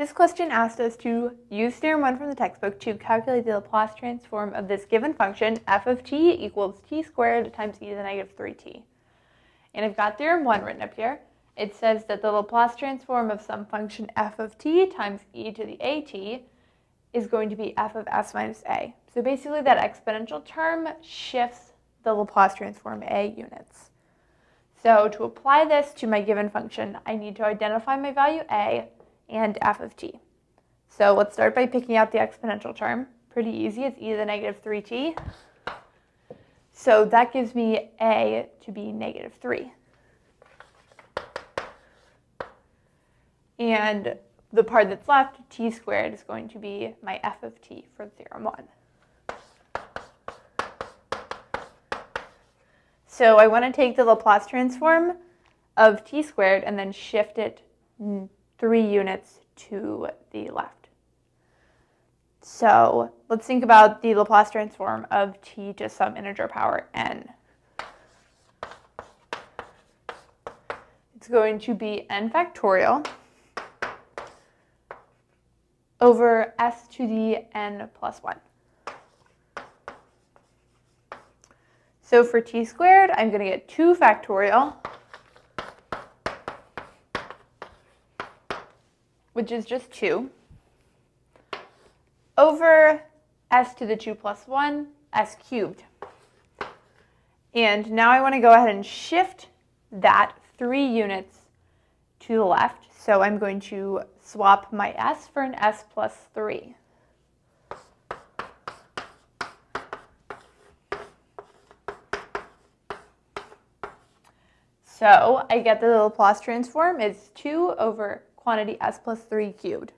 This question asked us to use theorem 1 from the textbook to calculate the Laplace transform of this given function, f of t equals t squared times e to the negative 3t. And I've got theorem 1 written up here. It says that the Laplace transform of some function f of t times e to the at is going to be f of s minus a. So basically that exponential term shifts the Laplace transform a units. So to apply this to my given function, I need to identify my value a, and f of t. So let's start by picking out the exponential term. Pretty easy, it's e to the negative 3t. So that gives me a to be negative 3. And the part that's left, t squared, is going to be my f of t for theorem 1. So I want to take the Laplace transform of t squared and then shift it three units to the left. So let's think about the Laplace transform of t to some integer power n. It's going to be n factorial over s to the n plus 1. So for t squared, I'm going to get 2 factorial which is just 2, over s to the 2 plus 1, s cubed. And now I want to go ahead and shift that 3 units to the left. So I'm going to swap my s for an s plus 3. So I get the Laplace transform is 2 over quantity s plus 3 cubed.